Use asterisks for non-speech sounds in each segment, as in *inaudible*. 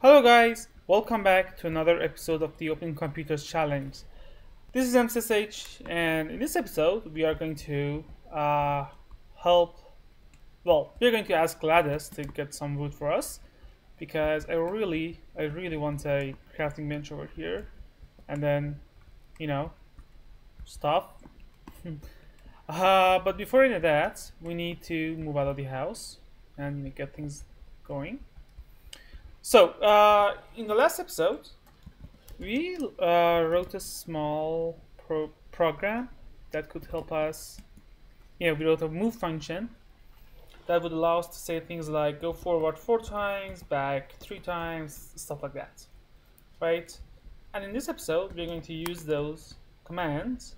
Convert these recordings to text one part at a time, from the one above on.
Hello guys, welcome back to another episode of the Open Computers Challenge. This is MCSH and in this episode we are going to uh, help, well, we're going to ask Gladys to get some wood for us because I really, I really want a crafting bench over here and then, you know, stuff. *laughs* uh, but before any of that, we need to move out of the house and get things going. So, uh, in the last episode, we uh, wrote a small pro program that could help us. You know, we wrote a move function that would allow us to say things like go forward four times, back three times, stuff like that, right? And in this episode, we're going to use those commands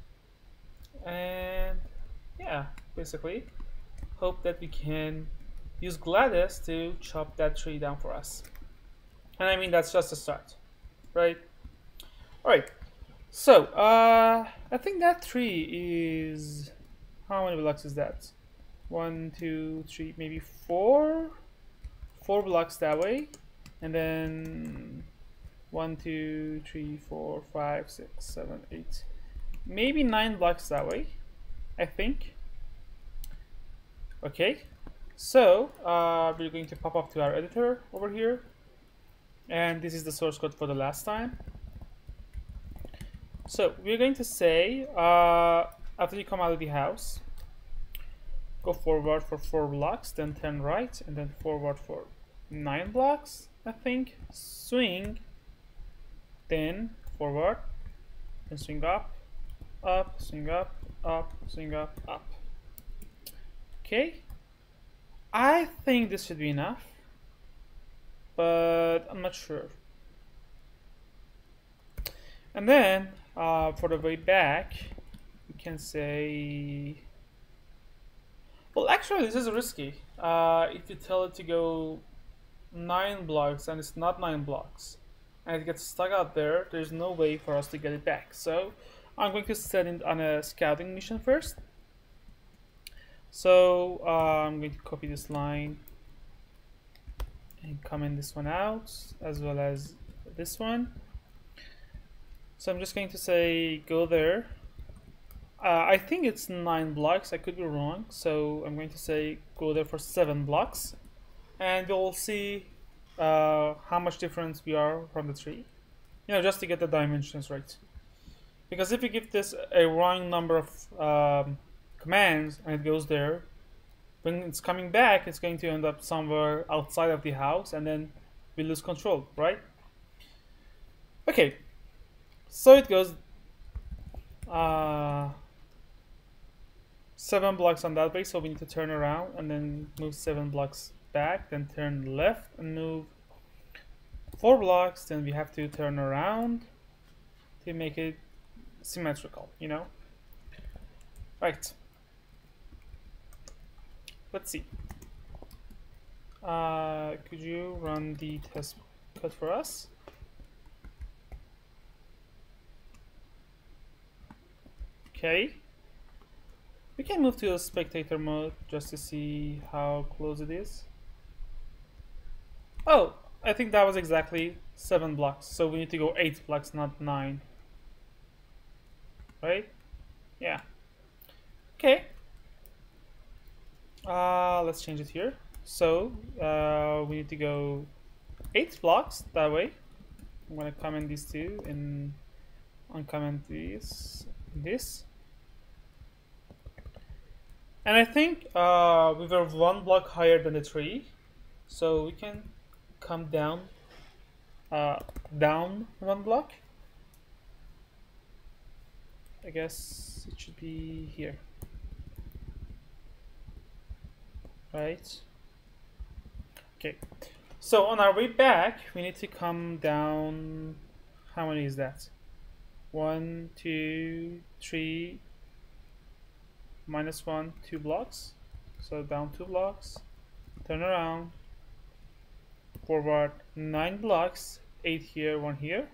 and yeah, basically, hope that we can use Gladys to chop that tree down for us. And I mean, that's just a start, right? All right, so uh, I think that tree is, how many blocks is that? One, two, three, maybe four? Four blocks that way. And then one, two, three, four, five, six, seven, eight. Maybe nine blocks that way, I think. Okay, so uh, we're going to pop up to our editor over here and this is the source code for the last time. So we're going to say, uh, after you come out of the house, go forward for four blocks, then turn right, and then forward for nine blocks, I think. Swing, then forward, then swing up, up, swing up, up, swing up, up. Okay. I think this should be enough but I'm not sure. And then uh, for the way back, we can say, well, actually, this is risky. Uh, if you tell it to go nine blocks and it's not nine blocks, and it gets stuck out there, there's no way for us to get it back. So I'm going to set it on a scouting mission first. So uh, I'm going to copy this line and comment this one out as well as this one. So I'm just going to say go there. Uh, I think it's nine blocks I could be wrong. So I'm going to say go there for seven blocks. And we'll see uh, how much difference we are from the tree you know just to get the dimensions right. Because if you give this a wrong number of um, commands and it goes there when it's coming back, it's going to end up somewhere outside of the house and then we lose control, right? Okay, so it goes uh, seven blocks on that way, so we need to turn around and then move seven blocks back, then turn left and move four blocks, then we have to turn around to make it symmetrical, you know? Right. Let's see. Uh, could you run the test code for us? Okay. We can move to a spectator mode just to see how close it is. Oh, I think that was exactly seven blocks. So we need to go eight blocks, not nine. Right? Yeah. Okay. Let's change it here. So uh, we need to go eight blocks that way. I'm gonna comment these two and uncomment this, this. And I think uh, we were one block higher than the tree, so we can come down, uh, down one block. I guess it should be here right? Okay, so on our way back, we need to come down, how many is that? One, two, three, minus one, two blocks. So down two blocks, turn around, forward nine blocks, eight here, one here,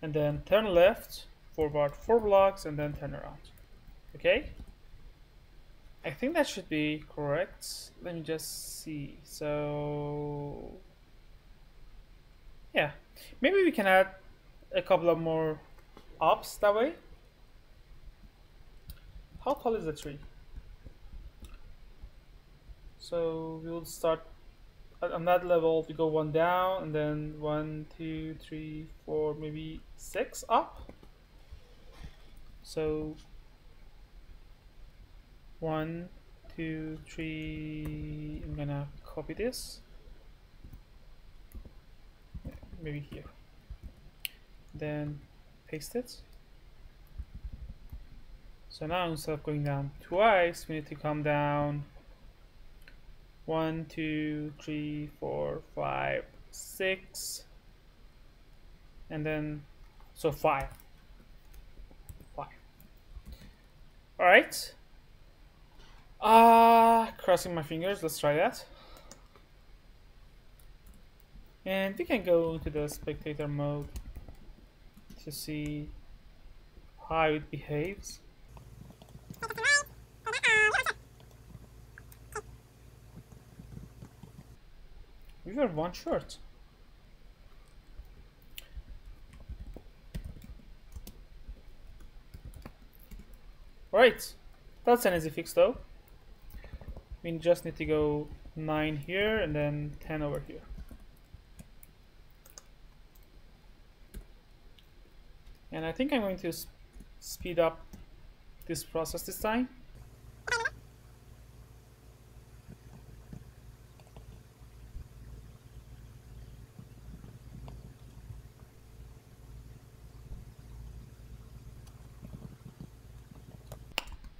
and then turn left, forward four blocks, and then turn around. Okay? I think that should be correct. Let me just see. So yeah, maybe we can add a couple of more ups that way. How tall is the tree? So we will start on that level. We go one down, and then one, two, three, four, maybe six up. So one, two, three. I'm gonna copy this. Maybe here. Then paste it. So now instead of going down twice, we need to come down one, two, three, four, five, six, and then so five. Five. Alright. Ah, uh, crossing my fingers, let's try that. And we can go into the spectator mode to see how it behaves. We were one short. Right, that's an easy fix though. We just need to go 9 here and then 10 over here. And I think I'm going to speed up this process this time.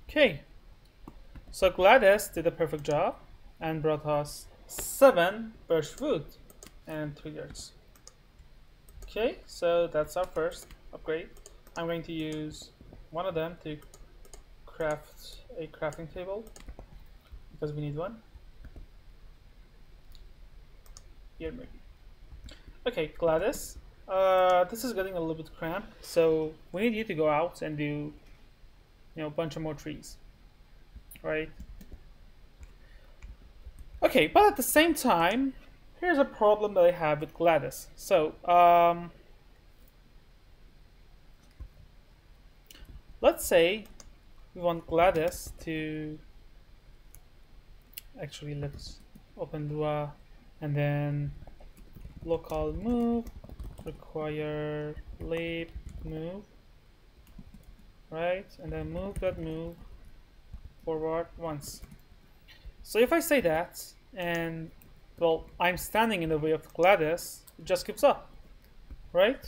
Okay, so Gladys did a perfect job and brought us 7 birch wood and 3 dirts. Okay, so that's our first upgrade. I'm going to use one of them to craft a crafting table because we need one. Here maybe. Okay, Gladys, Uh, this is getting a little bit cramped, so we need you to go out and do, you know, a bunch of more trees, right? Okay, but at the same time, here's a problem that I have with Gladys. So, um, let's say we want Gladys to actually let's open Lua and then local move require lib move right and then move that move forward once so if I say that and well I'm standing in the way of Gladys, it just keeps up right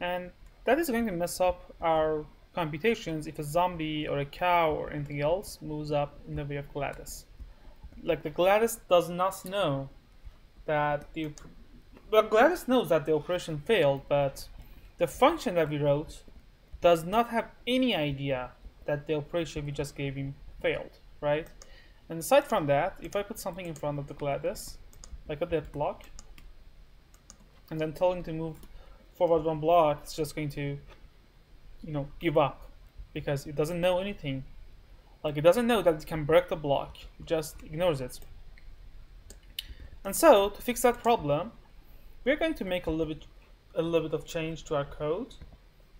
and that is going to mess up our computations if a zombie or a cow or anything else moves up in the way of Gladys. Like the Gladys does not know that the well Gladys knows that the operation failed, but the function that we wrote does not have any idea that the operation we just gave him failed, right? And aside from that, if I put something in front of the GLaDOS, like a dead block, and then tell him to move forward one block, it's just going to you know give up because it doesn't know anything. Like it doesn't know that it can break the block. It just ignores it. And so to fix that problem we're going to make a little bit a little bit of change to our code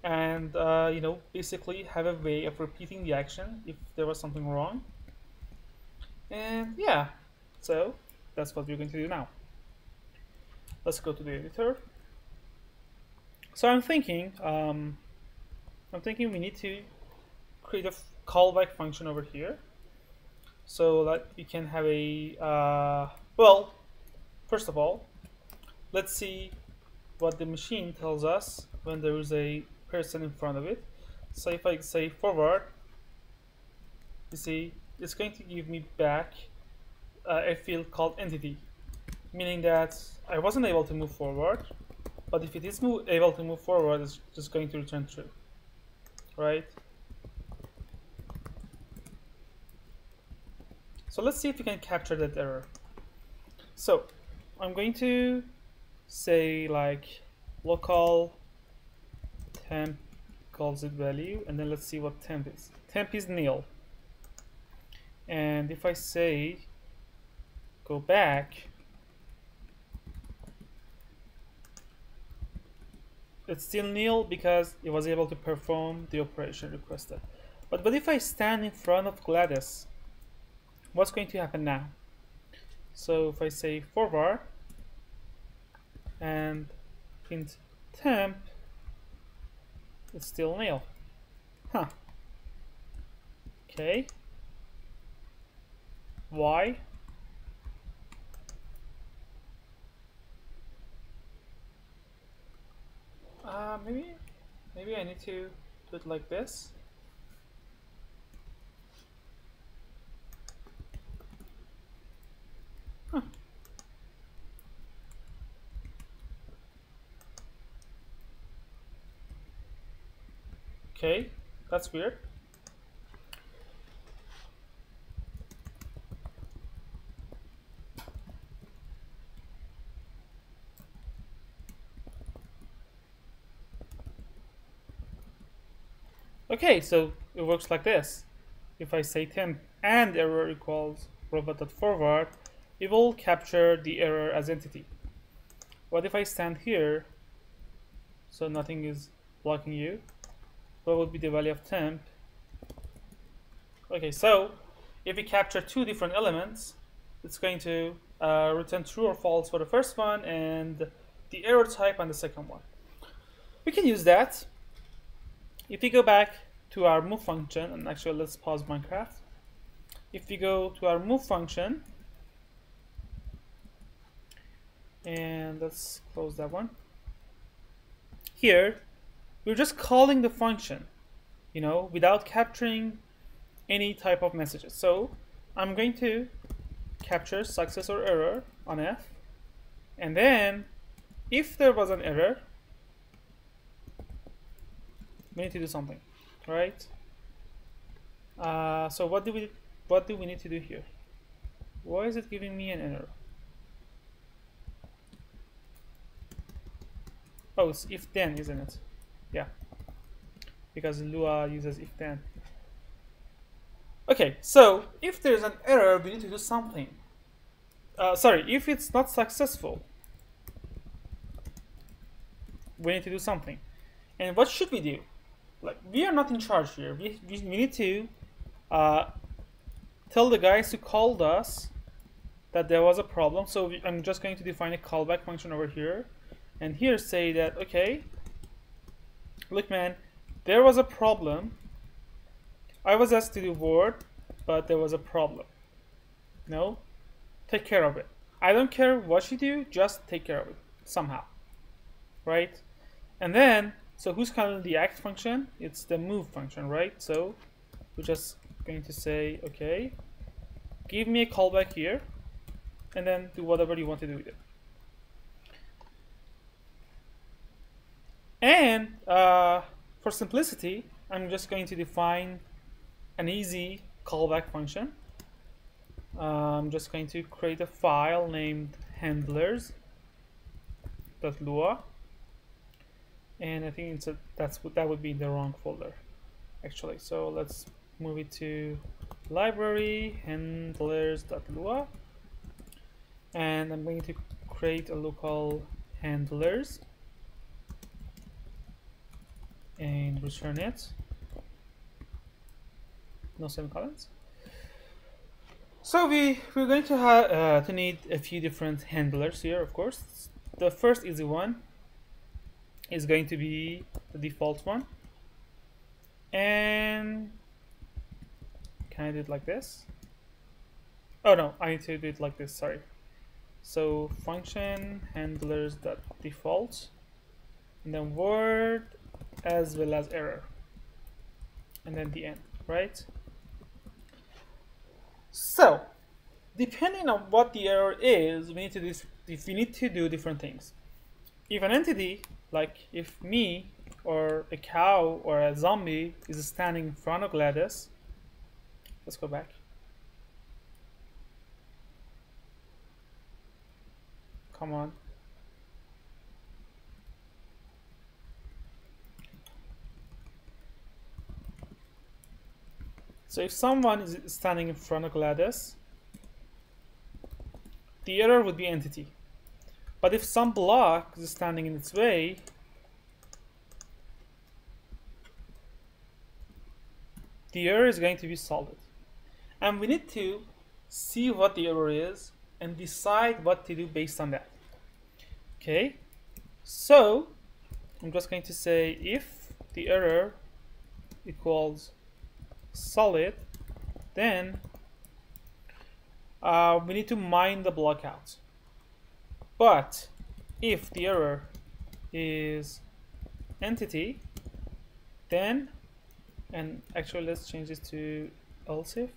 and uh, you know basically have a way of repeating the action if there was something wrong. And yeah so that's what we're going to do now. Let's go to the editor. So I'm thinking um, I'm thinking we need to create a callback function over here so that we can have a uh, well first of all let's see what the machine tells us when there is a person in front of it so if I say forward you see it's going to give me back uh, a field called entity meaning that I wasn't able to move forward but if it is able to move forward it's just going to return true right? So let's see if we can capture that error. So I'm going to say like local temp calls it value and then let's see what temp is. Temp is nil. And if I say go back it's still nil because it was able to perform the operation requested. But what if I stand in front of Gladys? What's going to happen now? So if I say forward and print temp, it's still nil. Huh. Okay. Why? Uh, maybe, maybe I need to do it like this. Okay, that's weird. Okay, so it works like this. If I say temp and error equals robot.forward, it will capture the error as entity. What if I stand here, so nothing is blocking you? What would be the value of temp? Okay, so if we capture two different elements, it's going to uh, return true or false for the first one and the error type on the second one. We can use that if we go back to our move function, and actually let's pause Minecraft. If we go to our move function, and let's close that one. Here, we're just calling the function, you know, without capturing any type of messages. So I'm going to capture success or error on F, and then if there was an error, we need to do something, right? Uh, so what do we what do we need to do here? Why is it giving me an error? Oh, it's if then, isn't it? Yeah, because Lua uses if then. Okay, so if there's an error, we need to do something. Uh, sorry, if it's not successful, we need to do something. And what should we do? like we are not in charge here. We, we, need to uh, tell the guys who called us that there was a problem. So we, I'm just going to define a callback function over here. And here say that, okay, look man, there was a problem. I was asked to do word, but there was a problem. No, take care of it. I don't care what you do, just take care of it somehow, right? And then so who's calling the act function? It's the move function, right? So we're just going to say, okay, give me a callback here, and then do whatever you want to do with it. And uh, for simplicity, I'm just going to define an easy callback function. Uh, I'm just going to create a file named handlers.lua and I think it's a, that's that would be the wrong folder actually. So let's move it to library handlers.lua and I'm going to create a local handlers and return it no semicolons so we we're going to have uh, to need a few different handlers here of course. The first easy one is going to be the default one. And can I do it like this? Oh no I need to do it like this sorry. So function handlers default. And then word as well as error and then the end right so depending on what the error is we need to do we need to do different things if an entity like if me or a cow or a zombie is standing in front of Gladys, let's go back. Come on. So if someone is standing in front of Gladys, the error would be entity. But if some block is standing in its way, the error is going to be solid, And we need to see what the error is and decide what to do based on that. Okay, so I'm just going to say if the error equals solid, then uh, we need to mine the block out. But if the error is entity, then, and actually let's change this to else if.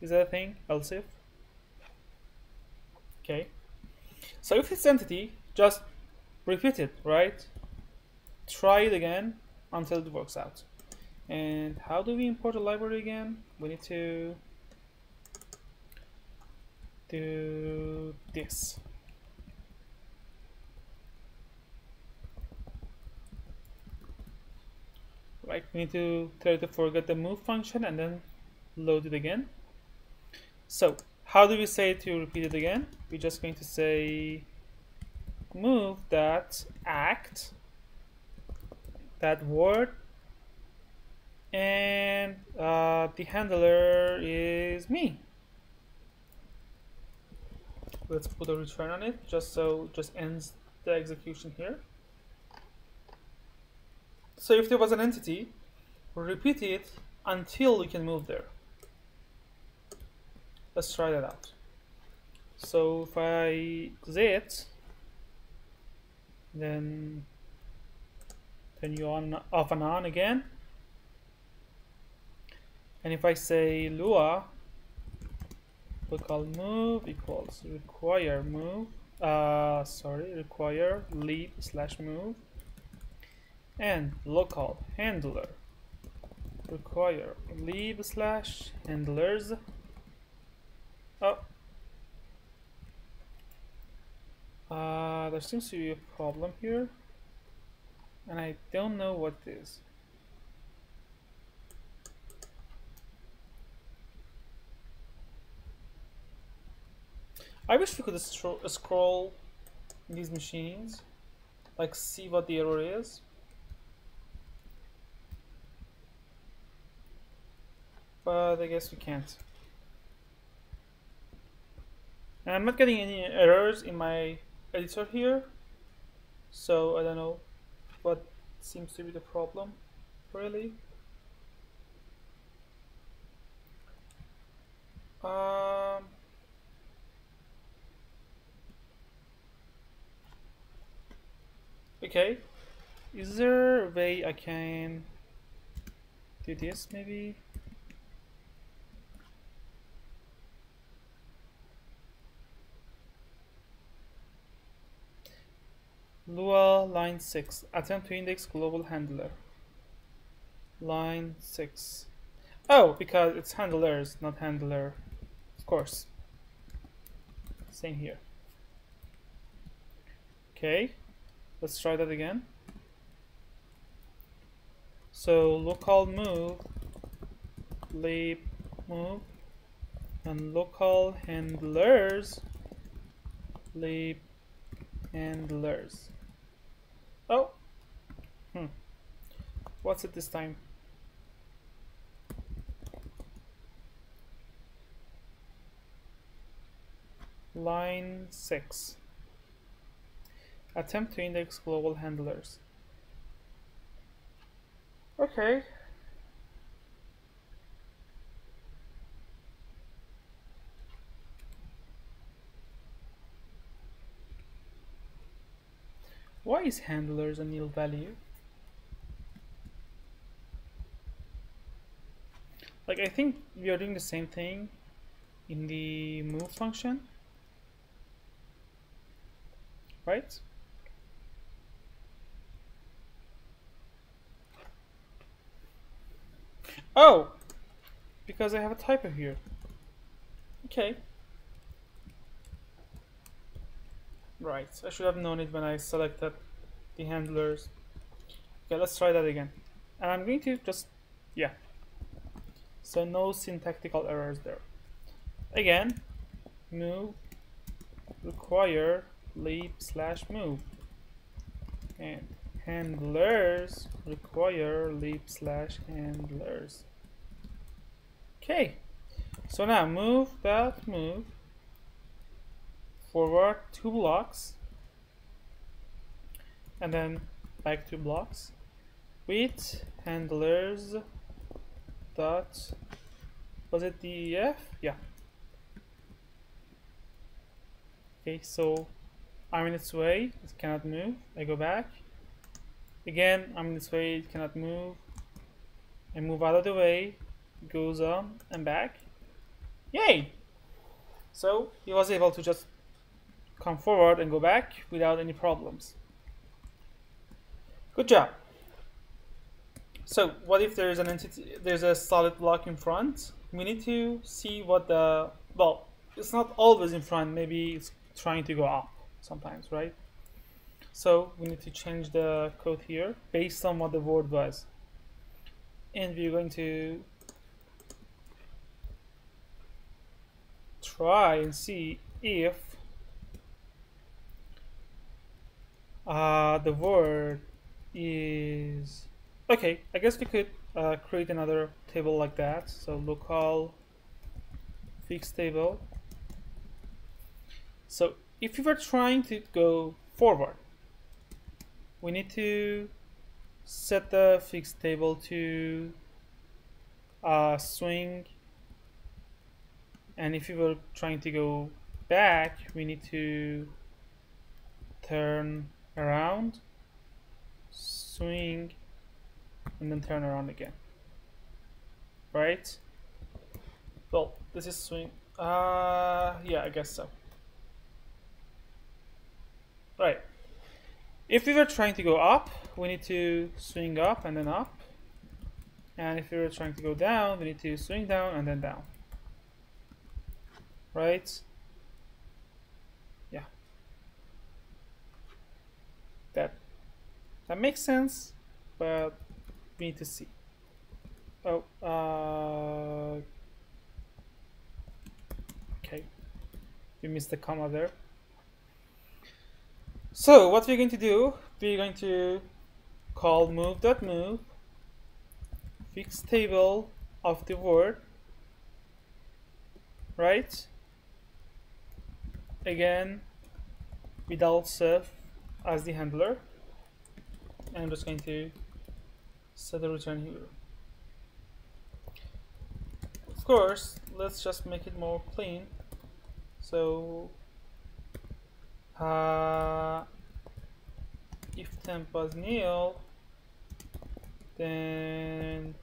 Is that a thing? Else if? Okay. So if it's entity, just repeat it, right? Try it again until it works out. And how do we import a library again? We need to do this. Right, we need to try to forget the move function and then load it again. So how do we say to repeat it again? We're just going to say move that act that word and uh, the handler is me. Let's put a return on it just so just ends the execution here. So if there was an entity repeat it until we can move there. Let's try that out. So if I exit then turn you on off and on again and if I say Lua local move equals require move uh, sorry require lib slash move and local handler require lib slash handlers Oh. Uh, there seems to be a problem here. And I don't know what it is. I wish we could scroll these machines, like see what the error is. But I guess we can't. And I'm not getting any errors in my editor here. So I don't know what seems to be the problem really. Um, okay, is there a way I can do this maybe? Lua line 6 attempt to index global handler. Line 6 oh because it's handlers not handler. Of course. Same here. Okay let's try that again so local move lib move and local handlers lib handlers Oh. Hmm. What's it this time? Line 6. Attempt to index global handlers. Okay. Why is handlers a nil value? Like I think we are doing the same thing in the move function, right? Oh, because I have a typo here. Okay. Right, I should have known it when I selected the handlers. Okay, let's try that again. And I'm going to just, yeah. So no syntactical errors there. Again, move require lib slash move and handlers require lib slash handlers. Okay, so now move that move. Forward two blocks. And then back two blocks. With handlers dot. Was it def yeah. Okay so I'm in its way. It cannot move. I go back. Again I'm in its way. It cannot move. I move out of the way goes on and back yay so he was able to just come forward and go back without any problems. Good job. So what if there's an entity, there's a solid block in front? We need to see what the, well, it's not always in front, maybe it's trying to go up sometimes, right? So we need to change the code here based on what the word was. And we're going to try and see if Uh, the word is okay. I guess we could uh, create another table like that. So local fixed table. So if you were trying to go forward, we need to set the fixed table to uh, swing. And if you were trying to go back, we need to turn around, swing, and then turn around again. Right? Well, this is swing. Uh, yeah, I guess so. Right. If we were trying to go up, we need to swing up and then up. And if we were trying to go down, we need to swing down and then down. Right? Yeah. That that makes sense but we need to see oh uh, okay we missed the comma there so what we're going to do we're going to call move.move move, table of the word right again without self as the handler and I'm just going to set the return here. Of course let's just make it more clean. So uh, if temp was nil then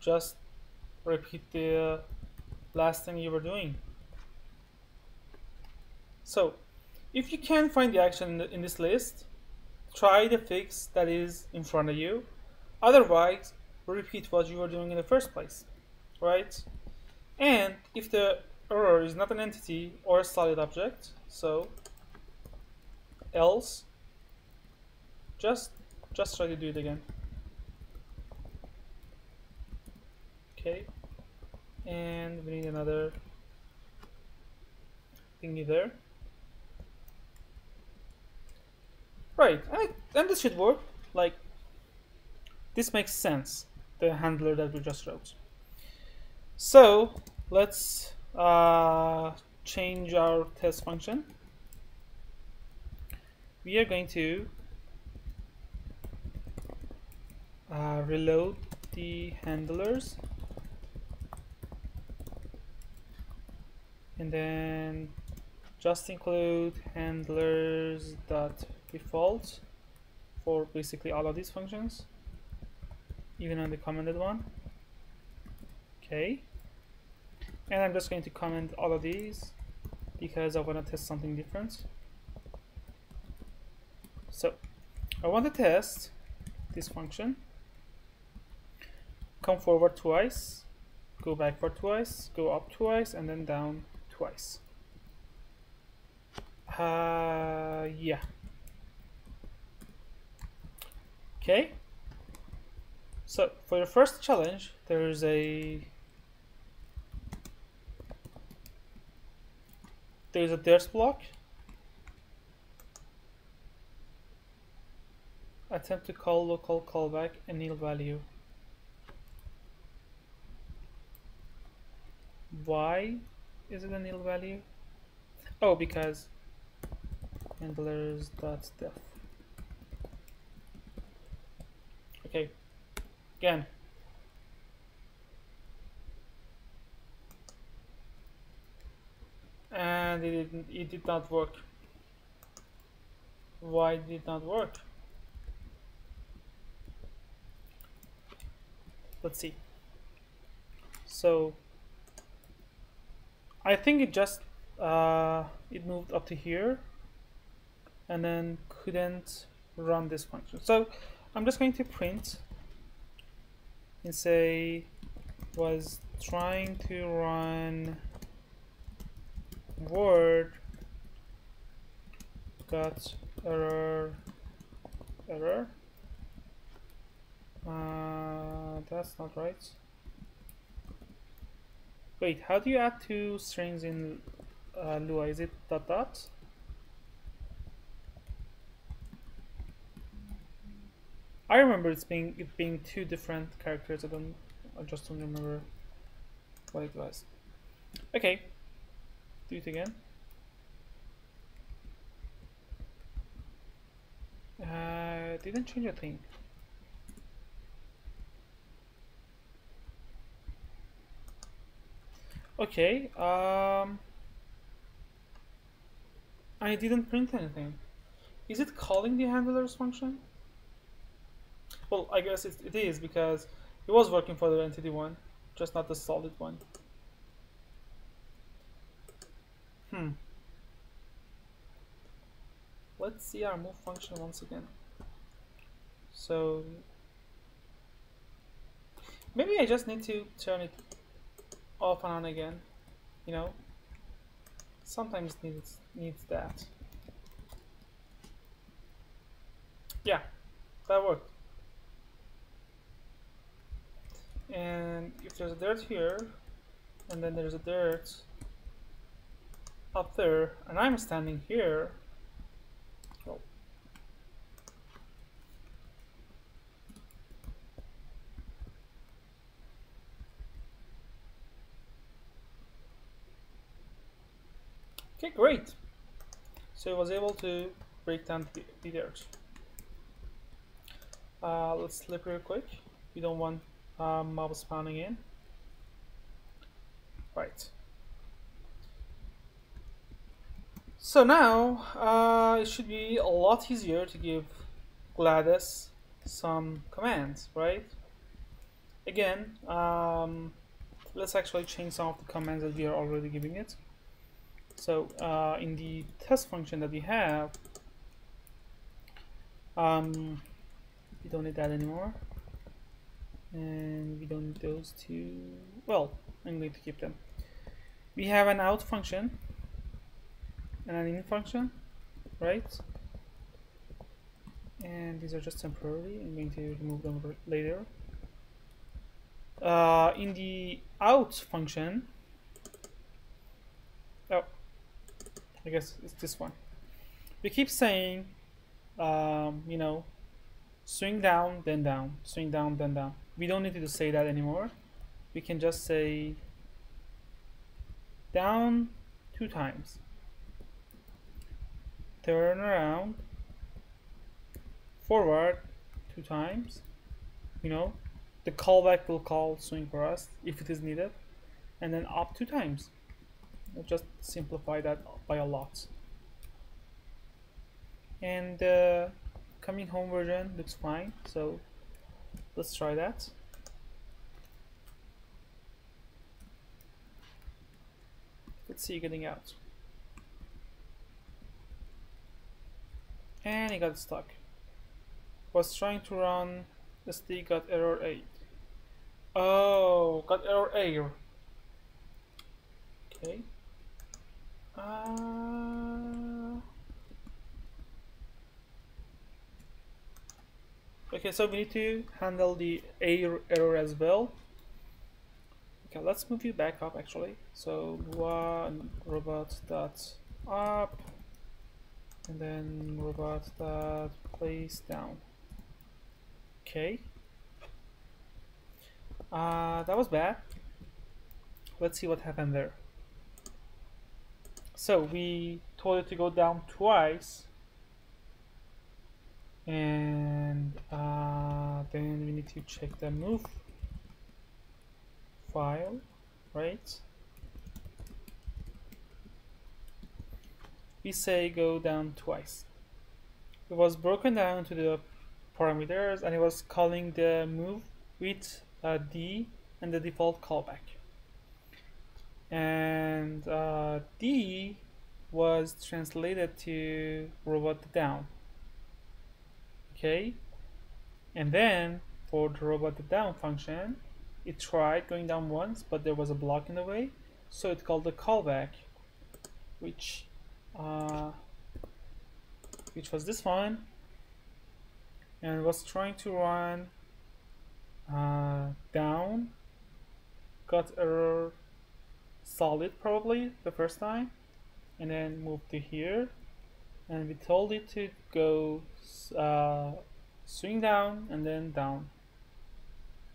just repeat the last thing you were doing so if you can't find the action in, the, in this list, try the fix that is in front of you. Otherwise, repeat what you were doing in the first place, right? And if the error is not an entity or a solid object, so else, just just try to do it again. Okay, and we need another thingy there. Right, and, and this should work. Like, this makes sense, the handler that we just wrote. So, let's uh, change our test function. We are going to uh, reload the handlers and then just include handlers dot default for basically all of these functions even on the commented one. Okay. And I'm just going to comment all of these because I want to test something different. So I want to test this function. Come forward twice go backward twice go up twice and then down twice. Uh, yeah Okay. So for your first challenge, there's a there's a dirt block. attempt to call local callback a nil value. Why is it a nil value? Oh, because handlers dot def. Okay, again. And it didn't. It did not work. Why did it not work? Let's see. So I think it just uh, it moved up to here and then couldn't run this function. So I'm just going to print and say was trying to run word got error error. Uh, that's not right. Wait how do you add two strings in uh, Lua? Is it dot dot I remember it's being it being two different characters I don't I just don't remember what it was okay do it again Uh, didn't change a thing. Okay, um, I didn't print anything. Is it calling the handlers function? Well, I guess it, it is because it was working for the entity one, just not the solid one. Hmm. Let's see our move function once again. So maybe I just need to turn it off and on again. You know, sometimes needs needs that. Yeah, that worked. And if there's a dirt here, and then there's a dirt up there, and I'm standing here, Okay, great. So I was able to break down the, the dirt. Uh, let's slip real quick. We don't want uh, mobs spawning in. Right. So now uh, it should be a lot easier to give GLaDOS some commands, right? Again, um, let's actually change some of the commands that we are already giving it. So uh, in the test function that we have, um, we don't need that anymore. And we don't need those two. Well, I'm going to keep them. We have an out function and an in function, right? And these are just temporary. I'm going to remove them later. Uh, in the out function, oh, I guess it's this one. We keep saying, um, you know, swing down, then down, swing down, then down. We don't need to say that anymore. We can just say down two times, turn around, forward two times, you know, the callback will call swing for us if it is needed, and then up two times. I'll just simplify that by a lot. And uh, coming home version looks fine, so let's try that. Let's see getting out. And he got stuck. Was trying to run SD got error 8. Oh, got error 8. Okay. Uh, okay, so we need to handle the error, error as well. Okay, let's move you back up actually. So one robot dot up and then robot dot place down. Okay. Uh, that was bad. Let's see what happened there. So we told it to go down twice. And uh, then we need to check the move file, right? We say go down twice. It was broken down to the parameters and it was calling the move with D and the default callback. And uh, D was translated to robot down. Okay, and then for the robot down function, it tried going down once, but there was a block in the way, so it called the callback, which uh, which was this one, and was trying to run uh, down, got error solid probably the first time, and then moved to here, and we told it to go uh, swing down and then down,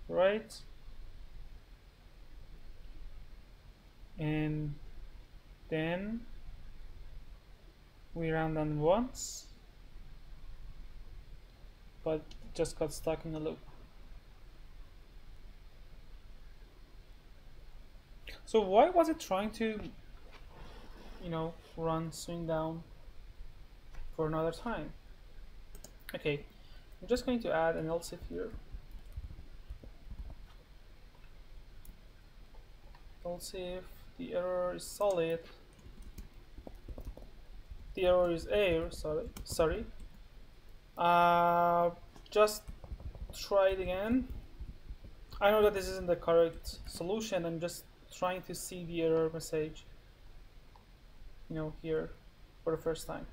right? And then we ran down once but just got stuck in a loop. So why was it trying to, you know, run swing down for another time? Okay, I'm just going to add an else if here. Else if the error is solid, the error is air, sorry, sorry, uh, just try it again. I know that this isn't the correct solution. I'm just trying to see the error message, you know, here for the first time.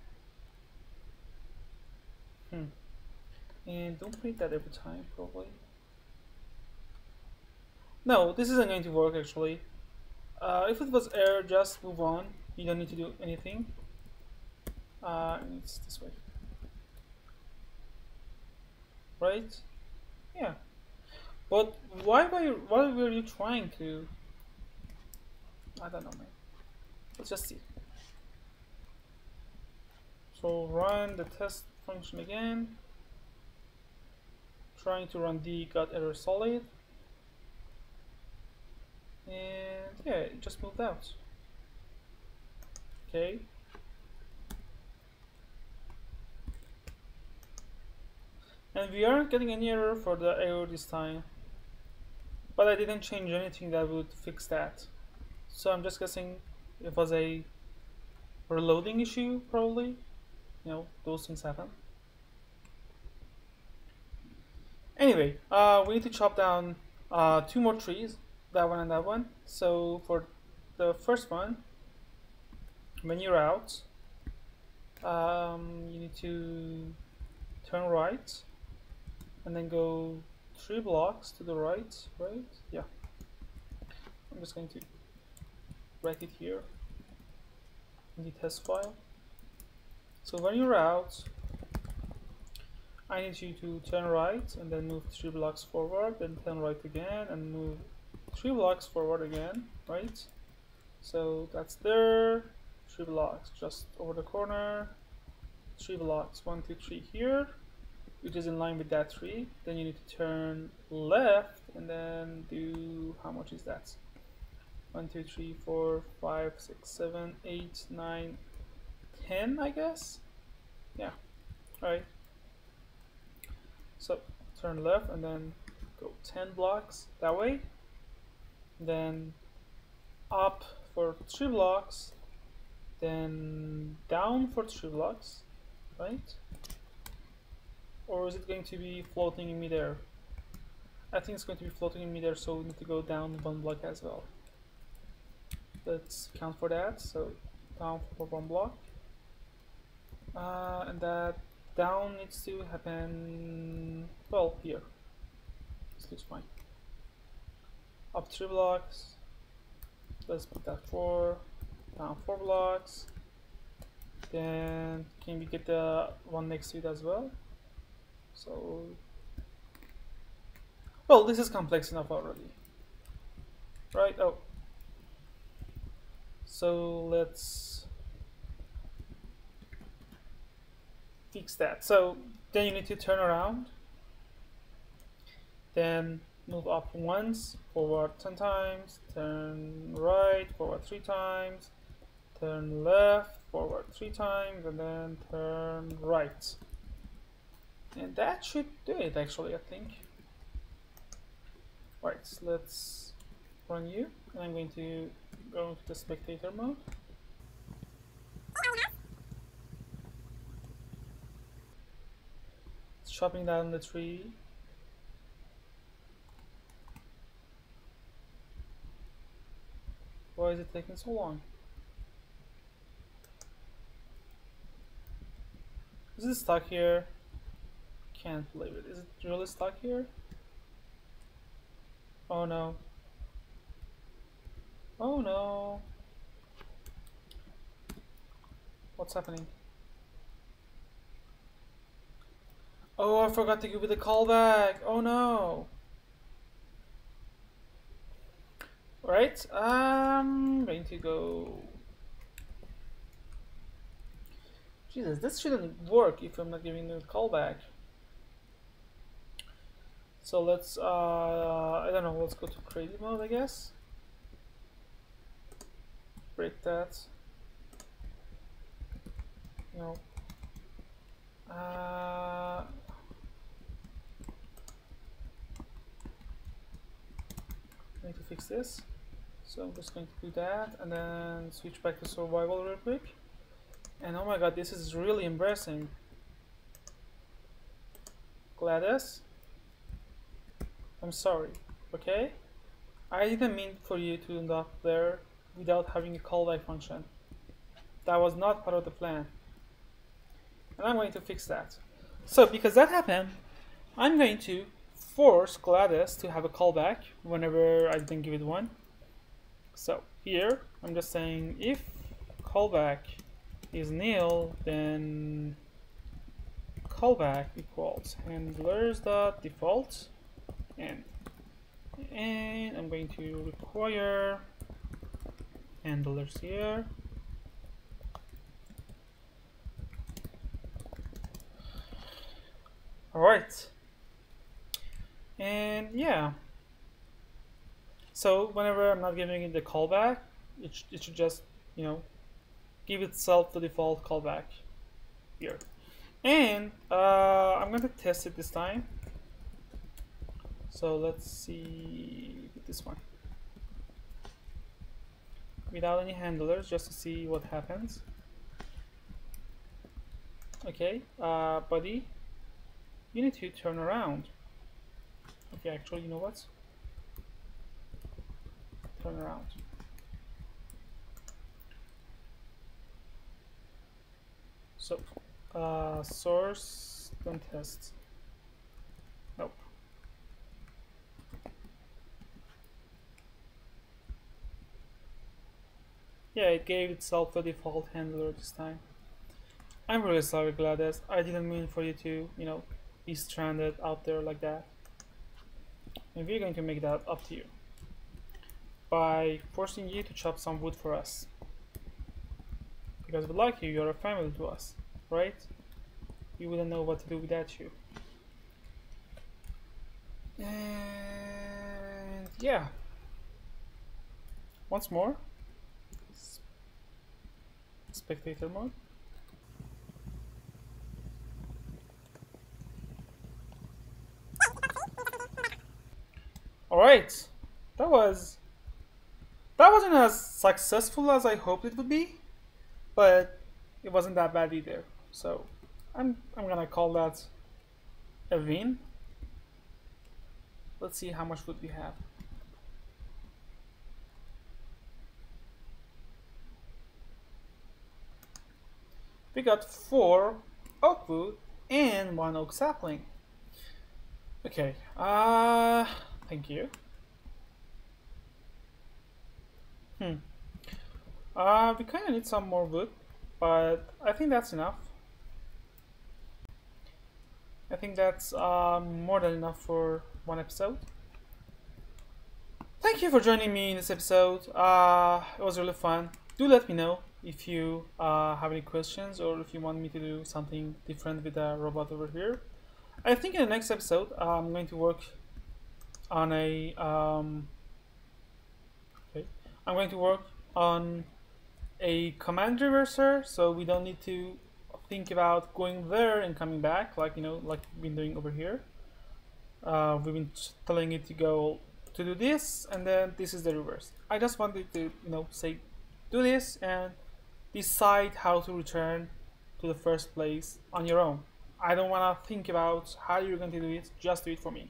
Hmm. And don't print that every time, probably. No, this isn't going to work actually. Uh, if it was error, just move on. You don't need to do anything. Uh, it's this way right? Yeah. But why were you, why were you trying to? I don't know, man. Let's just see. So run the test function again. Trying to run the got error solid. And yeah, it just moved out. Okay. And we aren't getting any error for the error this time. But I didn't change anything that would fix that. So I'm just guessing it was a reloading issue, probably. You know, those things happen. Anyway, uh, we need to chop down uh, two more trees, that one and that one. So for the first one, when you're out, um, you need to turn right and then go three blocks to the right, right? Yeah. I'm just going to write it here in the test file. So when you're out, I need you to turn right and then move three blocks forward, then turn right again and move three blocks forward again, right? So that's there, three blocks just over the corner, three blocks, one, two, three here, which is in line with that tree then you need to turn left and then do how much is that one two three four five six seven eight nine ten I guess? Yeah. All right. So turn left and then go 10 blocks that way. Then up for three blocks. Then down for three blocks. Right? Or is it going to be floating in midair? I think it's going to be floating in midair, so we need to go down one block as well. Let's count for that. So down for one block, uh, and that down needs to happen. Well, here. This looks fine. Up three blocks. Let's put that four. Down four blocks. Then can we get the one next to it as well? So Well, this is complex enough already. Right? Oh. So let's fix that. So then you need to turn around. Then move up once, forward 10 times, turn right, forward 3 times, turn left, forward 3 times, and then turn right. And that should do it actually, I think. Right, so let's run you, and I'm going to go into the spectator mode. Chopping down the tree. Why is it taking so long? Is it stuck here? Can't believe it. Is it really stuck here? Oh no. Oh no. What's happening? Oh, I forgot to give you the callback. Oh no. Right, I'm going to go. Jesus, this shouldn't work if I'm not giving a callback. So let's, uh, I don't know, let's go to crazy mode, I guess. Break that. No. Uh, need to fix this. So I'm just going to do that and then switch back to survival real quick. And oh my god, this is really embarrassing. Gladys, I'm sorry, okay? I didn't mean for you to end up there without having a callback function. That was not part of the plan. And I'm going to fix that. So because that happened, I'm going to force Gladys to have a callback whenever I didn't give it one. So here, I'm just saying if callback is nil, then callback equals handlers dot default and and I'm going to require handlers here. All right and yeah so whenever I'm not giving it the callback, it, sh it should just, you know, give itself the default callback here. And uh, I'm going to test it this time. So let's see this one. Without any handlers, just to see what happens. Okay, uh, buddy, you need to turn around. Okay, actually, you know what? turn around. So, uh, source, don't test. Nope. Yeah, it gave itself the default handler this time. I'm really sorry, Gladys. I didn't mean for you to, you know, be stranded out there like that. And we're going to make that up to you by forcing you to chop some wood for us. Because we like you, you're a family to us, right? We wouldn't know what to do without you. And yeah. Once more. Spectator mode. Alright. That was that wasn't as successful as I hoped it would be, but it wasn't that bad either. So I'm I'm gonna call that a win. Let's see how much wood we have. We got four oak wood and one oak sapling. Okay, uh, thank you. Hmm. Uh, we kind of need some more wood, but I think that's enough. I think that's um, more than enough for one episode. thank you for joining me in this episode. Uh, it was really fun. Do let me know if you uh, have any questions or if you want me to do something different with the robot over here. I think in the next episode I'm going to work on a um, okay. I'm going to work on a command reverser so we don't need to think about going there and coming back like you know like we've been doing over here. Uh, we've been telling it to go to do this and then this is the reverse. I just wanted to you know say do this and decide how to return to the first place on your own. I don't want to think about how you're going to do it just do it for me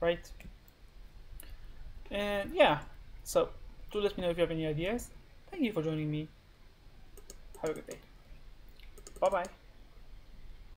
right? And yeah so do let me know if you have any ideas. Thank you for joining me. Have a good day. Bye bye